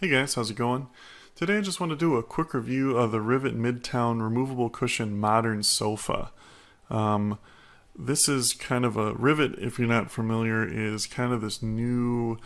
Hey guys, how's it going? Today I just want to do a quick review of the Rivet Midtown Removable Cushion Modern Sofa. Um, this is kind of a Rivet, if you're not familiar, is kind of this new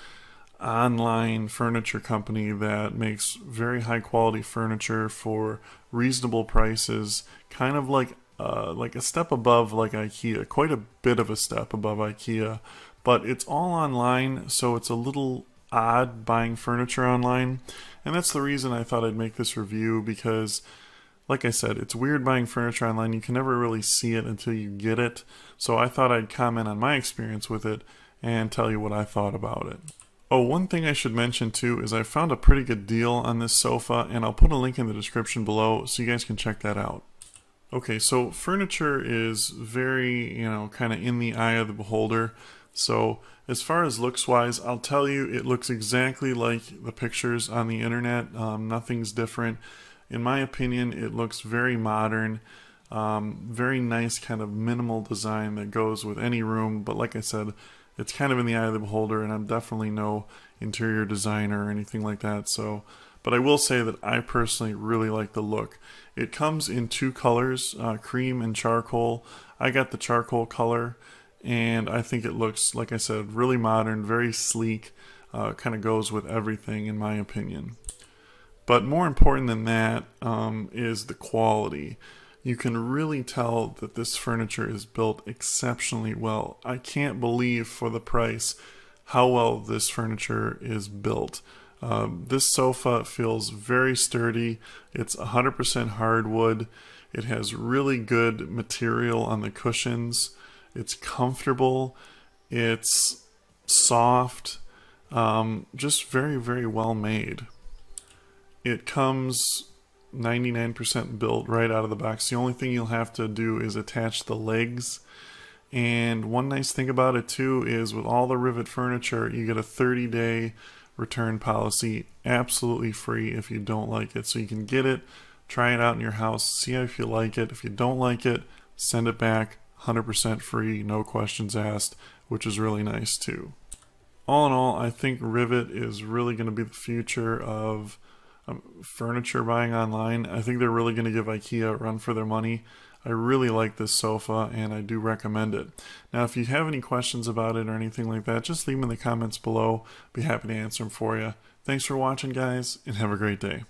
online furniture company that makes very high quality furniture for reasonable prices, kind of like uh, like a step above like IKEA, quite a bit of a step above IKEA, but it's all online, so it's a little odd buying furniture online. And that's the reason I thought I'd make this review because, like I said, it's weird buying furniture online. You can never really see it until you get it. So I thought I'd comment on my experience with it and tell you what I thought about it. Oh, one thing I should mention too is I found a pretty good deal on this sofa, and I'll put a link in the description below so you guys can check that out. Okay, so furniture is very, you know, kind of in the eye of the beholder. So as far as looks wise, I'll tell you it looks exactly like the pictures on the internet. Um, nothing's different. In my opinion, it looks very modern. Um, very nice kind of minimal design that goes with any room. But like I said, it's kind of in the eye of the beholder, and I'm definitely no interior designer or anything like that. So, but I will say that I personally really like the look. It comes in two colors, uh, cream and charcoal. I got the charcoal color and I think it looks, like I said, really modern, very sleek, uh, kind of goes with everything in my opinion. But more important than that um, is the quality. You can really tell that this furniture is built exceptionally well. I can't believe for the price how well this furniture is built. Um, this sofa feels very sturdy. It's 100% hardwood. It has really good material on the cushions. It's comfortable. It's soft. Um, just very, very well made. It comes 99% built right out of the box. The only thing you'll have to do is attach the legs. And one nice thing about it too is with all the Rivet furniture, you get a 30 day return policy absolutely free if you don't like it. So you can get it, try it out in your house, see if you like it. If you don't like it, send it back, 100% free, no questions asked, which is really nice too. All in all, I think Rivet is really going to be the future of um, furniture buying online. I think they're really going to give IKEA a run for their money. I really like this sofa and I do recommend it. Now, if you have any questions about it or anything like that, just leave them in the comments below. Be happy to answer them for you. Thanks for watching, guys, and have a great day.